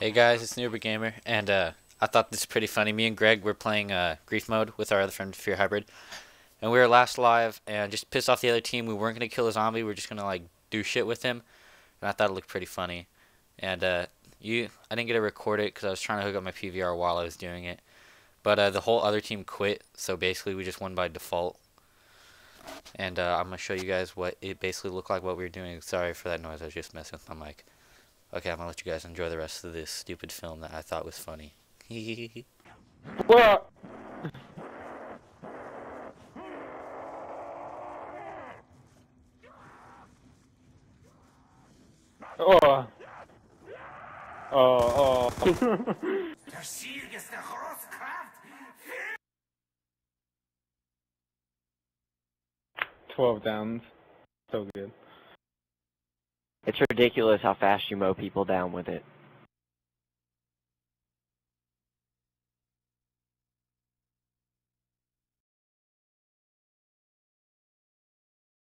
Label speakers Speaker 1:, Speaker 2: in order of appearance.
Speaker 1: Hey guys, it's Noober Gamer, and uh, I thought this was pretty funny. Me and Greg were playing uh, Grief Mode with our other friend Fear Hybrid, and we were last live, and just pissed off the other team. We weren't gonna kill a zombie. We were just gonna like do shit with him, and I thought it looked pretty funny. And uh, you, I didn't get to record it because I was trying to hook up my PVR while I was doing it, but uh, the whole other team quit, so basically we just won by default. And uh, I'm gonna show you guys what it basically looked like what we were doing. Sorry for that noise. I was just messing with my mic. Okay, I'm gonna let you guys enjoy the rest of this stupid film that I thought was funny.
Speaker 2: What? Oh. Oh, oh. Twelve downs. So good.
Speaker 3: It's ridiculous how fast you mow people down with it.